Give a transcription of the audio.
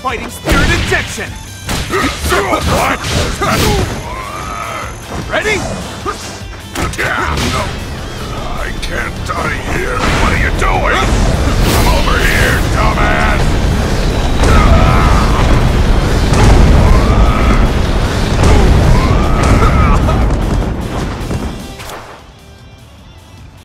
fighting spirit injection! Ready? Yeah, no! I can't die here!